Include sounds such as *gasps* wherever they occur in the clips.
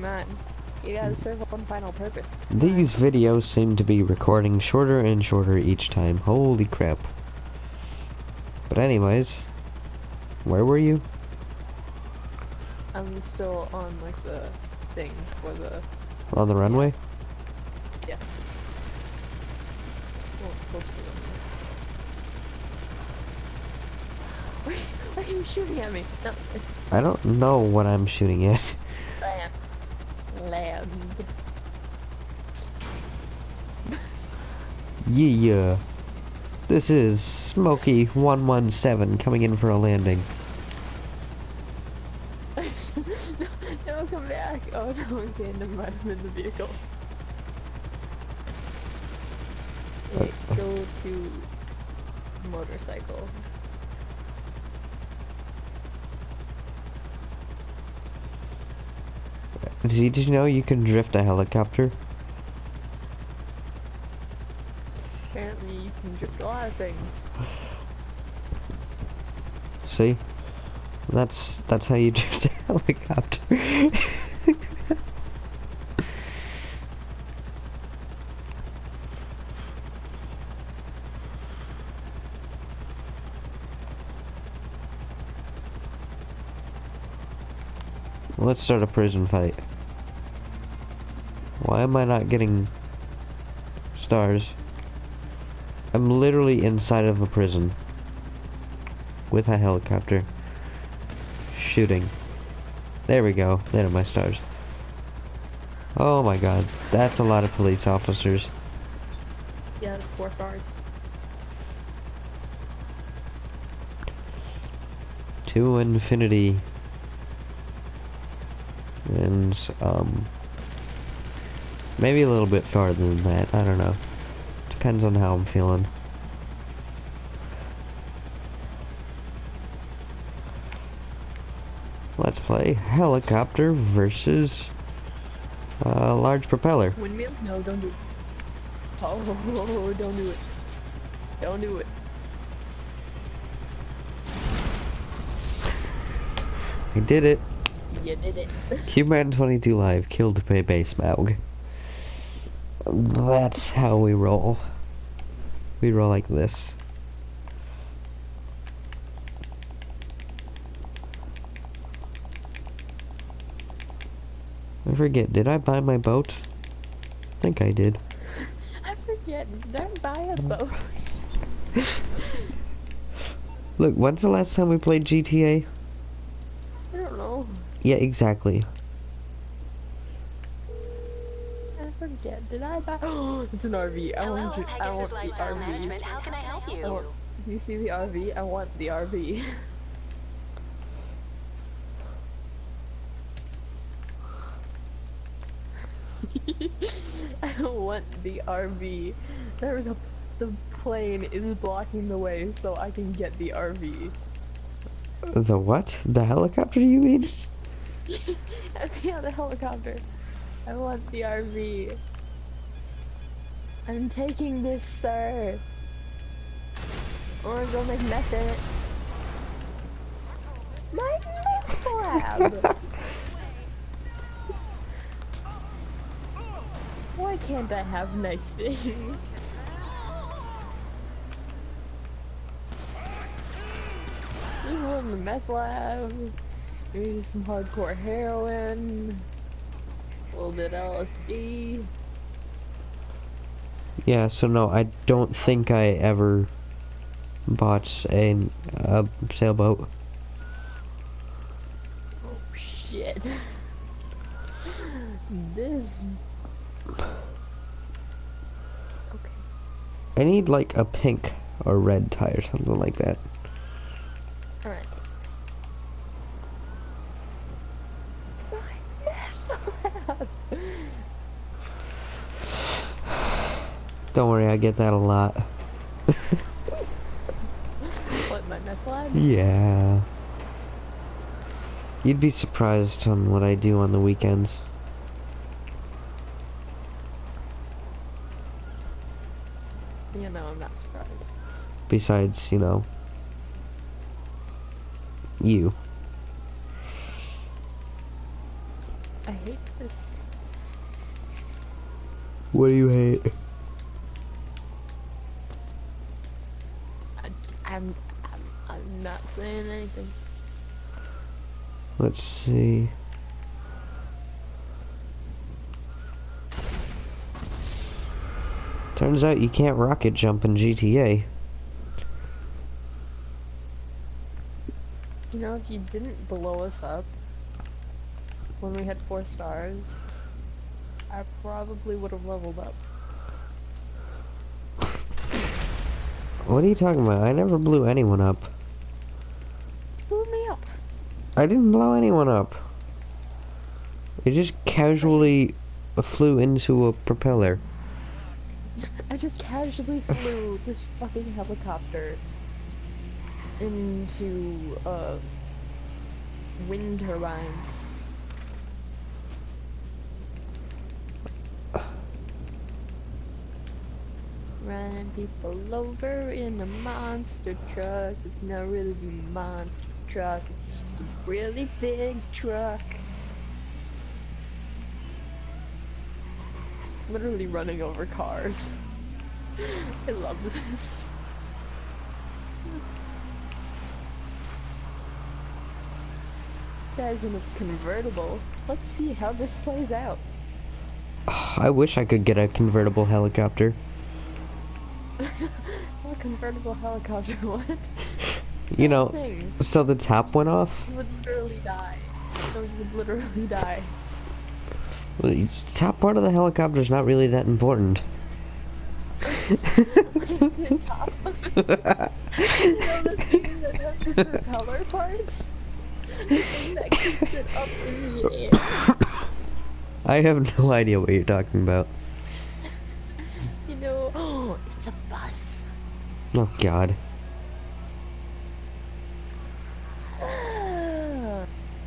Man, you gotta hmm. serve one final purpose. These videos seem to be recording shorter and shorter each time. Holy crap. But anyways, where were you? I'm still on like the thing for the On the runway? yeah. Well, close to the *laughs* Why are you shooting at me? No, I don't know what I'm shooting at. *laughs* Yeah. This is Smokey 117 coming in for a landing. *laughs* no, come back. Oh no, okay, never mind. I'm in the vehicle. Wait, uh, uh. go to motorcycle. Did you, did you know you can drift a helicopter? Apparently, you a lot of things. See? That's that's how you *laughs* drift a helicopter. Let's start a prison fight. Why am I not getting stars? I'm literally inside of a prison with a helicopter shooting. There we go. There are my stars. Oh my god, that's a lot of police officers. Yeah, that's four stars. To infinity. And, um, maybe a little bit farther than that. I don't know. Depends on how I'm feeling. Let's play helicopter versus uh, large propeller. Windmill? No, don't do it. Oh, *laughs* don't do it. Don't do it. I did it. You did it. *laughs* Cubeman 22 Live killed by base Smaug. That's how we roll. We roll like this. I forget, did I buy my boat? I think I did. *laughs* I forget. Did I buy a mm. boat? *laughs* Look, when's the last time we played GTA? I don't know. Yeah, exactly. I forget. Did I buy? Oh, *gasps* it's an RV. I Hello, want. you- I want the RV. Management. How can I help you? I want, you see the RV? I want the RV. *laughs* I don't want the RV. There the the plane is blocking the way, so I can get the RV. The what? The helicopter you mean? *laughs* yeah, the helicopter. I want the RV. I'm taking this, sir. Wanna go make meth. My meth lab! Why can't I have nice things? Is in the meth lab. Maybe some hardcore heroin. A little bit LSD. Yeah, so no, I don't think I ever bought a, a sailboat. Oh shit. *laughs* this. Okay. I need like a pink or red tie or something like that. Alright. Yes, Don't worry, I get that a lot. What, my meth lab? Yeah. You'd be surprised on what I do on the weekends. Yeah, no, I'm not surprised. Besides, you know, you. I hate this bus. What do you hate? I, I'm, I'm, I'm not saying anything. Let's see. Turns out you can't rocket jump in GTA. You know, if you didn't blow us up when we had four stars, I probably would have leveled up. What are you talking about? I never blew anyone up. I didn't blow anyone up. It just casually flew into a propeller. I just casually flew this fucking helicopter into a wind turbine. Running people over in a monster truck. It's not really a monster truck, it's just a really big truck. Literally running over cars. *laughs* I love this. Guys in a convertible. Let's see how this plays out. I wish I could get a convertible helicopter. *laughs* a convertible helicopter, *laughs* what? You know, Thing. so the top went off. You would literally die. No, you would literally die. Well, the top part of the helicopter is not really that important. the top. You know the thing that has the propeller parts? The thing that keeps it up in the air. I have no idea what you're talking about. You know, oh, *gasps* it's a bus. Oh god.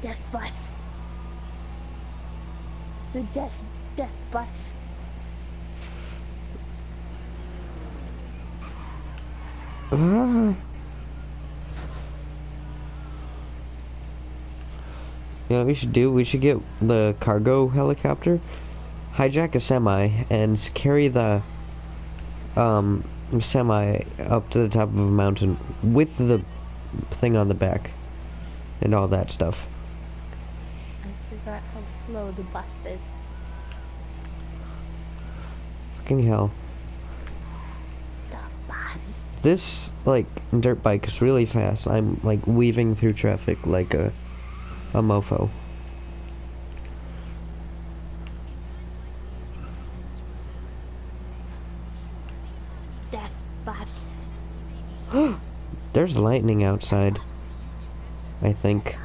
death bus. A death, death bus. Ah. You know what we should do? We should get the cargo helicopter, hijack a semi, and carry the um semi up to the top of a mountain with the thing on the back and all that stuff. How slow the bus is. Fucking hell. The bus. This like dirt bike is really fast. I'm like weaving through traffic like a a mofo. Death bus. *gasps* There's lightning outside. I think.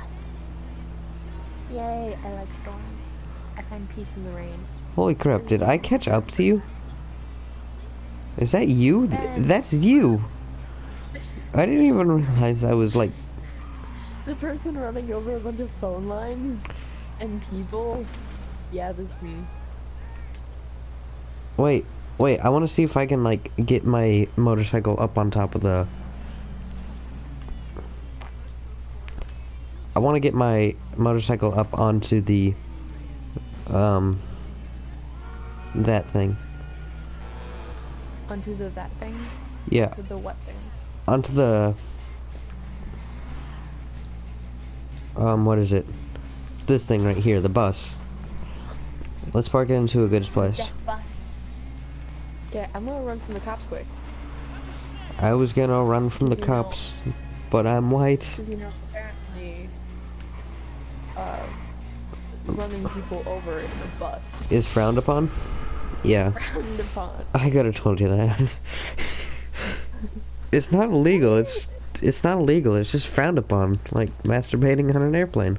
Yay, I like storms. I find peace in the rain. Holy crap, did I catch up to you? Is that you? Th- Um. That's you! I didn't *laughs* even realize I was like, The person running over a bunch of phone lines and people. Yeah, that's me. wait, wait, I want to see if I can like get my motorcycle up on top of the... want to get my motorcycle up onto the, um, that thing. Onto the that thing? Yeah, To the what thing? onto the, um, what is it? This thing right here, the bus. Let's park it into a good place. Bus. Okay, I'm gonna run from the cops quick. I was gonna run from the You know- cops, but I'm white. Because, you know, apparently, uh, running people over in a bus Is frowned upon? Yeah, frowned upon. I could have told you that. *laughs* it's not illegal. It's it's not illegal. It's just frowned upon, like masturbating on an airplane.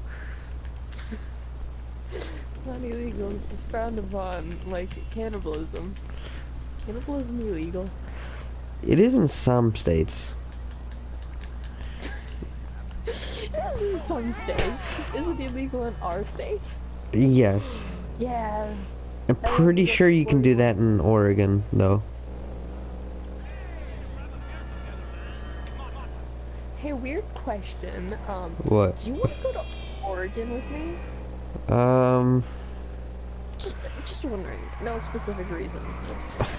Not illegal, it's just frowned upon, like cannibalism. Cannibalism illegal? It is in some states. *laughs* It is in some states. Is it illegal in our state? Yes, Yeah. I'm pretty sure you can do that in Oregon, though. Hey, weird question. Um, What? do you want to go to Oregon with me? Um, Just wondering. No specific reason. Just wondering.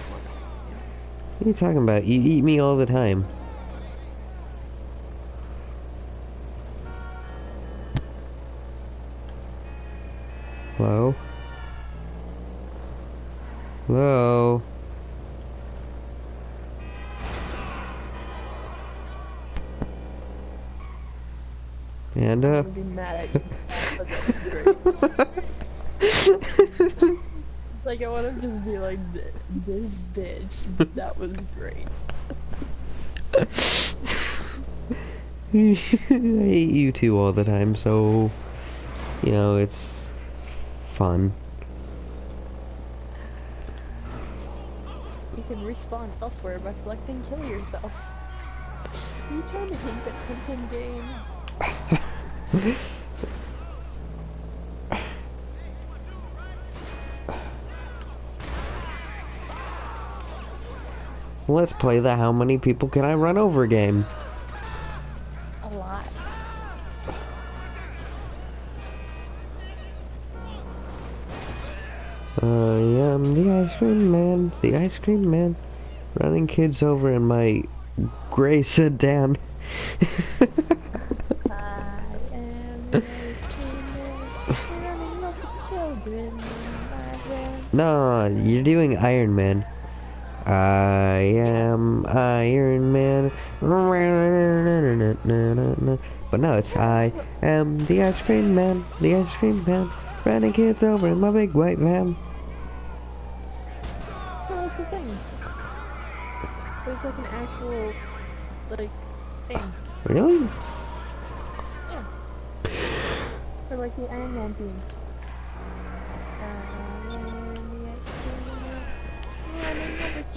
What are you talking about? You eat me all the time. I'm gonna be mad at you. but that was *laughs* great. like I want to just be like, this bitch. That was great. *laughs* I hate you two all the time, so you know it's fun. You can respawn elsewhere by selecting kill yourself. Are you trying to hint at something, game? Let's play the how many people can I run over game. A lot. I am the ice cream man, the ice cream man, running kids over in my gray sedan. *laughs* no, you're doing Iron Man. I am Iron Man. But no, it's I am the ice cream man, the ice cream man, running kids over in my big white van. No, that's the thing. There's like an actual, like, thing. Really? Yeah. For like the Iron Man theme.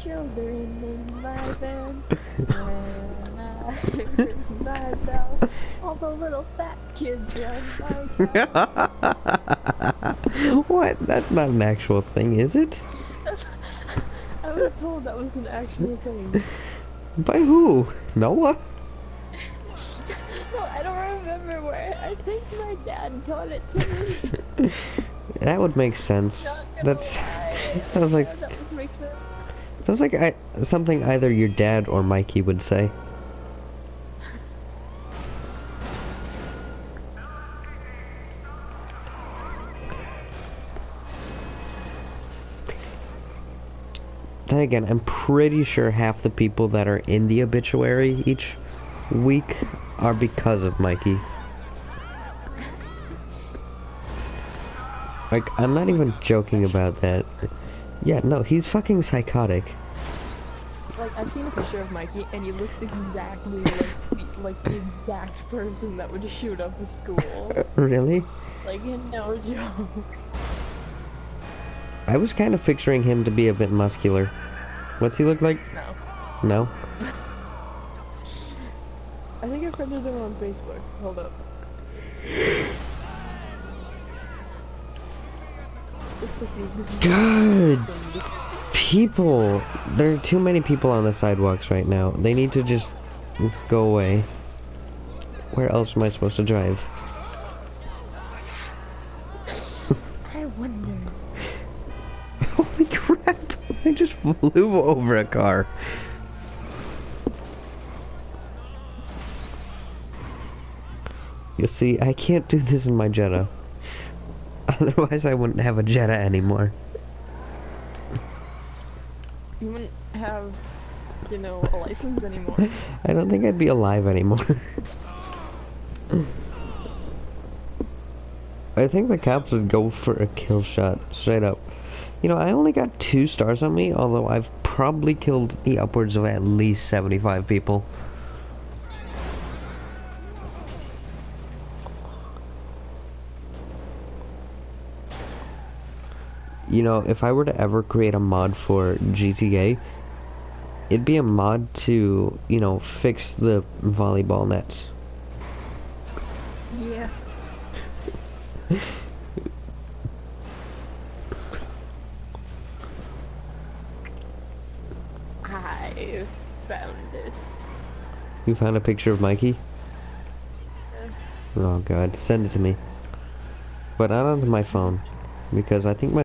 Children in my van. When I *laughs* ring my bell, all the little fat kids run my *laughs* what? That's not an actual thing, is it? *laughs* I was told that was an actual thing. By who? Noah? No, I don't remember where. I think my dad taught it to me. That would make sense. That's lie. sounds like Yeah, that would make sense. Sounds like I, something either your dad or Mikey would say. Then again, I'm pretty sure half the people that are in the obituary each week are because of Mikey. Like, I'm not even joking about that. Yeah, no, he's fucking psychotic. Like I've seen a picture of Mikey, and he looks exactly like the, like the exact person that would shoot up a school. *laughs* Really? Like no joke. I was kind of picturing him to be a bit muscular. What's he look like? No. No? *laughs* I think I've friended him on Facebook. Hold up. *laughs* Looks like the exact God! person. People! There are too many people on the sidewalks right now. They need to just go away. Where else am I supposed to drive? *laughs* I wonder. *laughs* Holy crap! *laughs* I just flew over a car. You see, I can't do this in my Jetta. Otherwise, I wouldn't have a Jetta anymore. You wouldn't have, you know, a license anymore. *laughs* I don't think I'd be alive anymore. I think the cops would go for a kill shot, straight up. You know, I only got two stars on me, although I've probably killed the upwards of at least 75 people. You know, if I were to ever create a mod for GTA, it'd be a mod to, you know, fix the volleyball nets. Yeah. I found it. You found a picture of Mikey? Yeah. Oh god, send it to me. But not onto my phone. Because I think my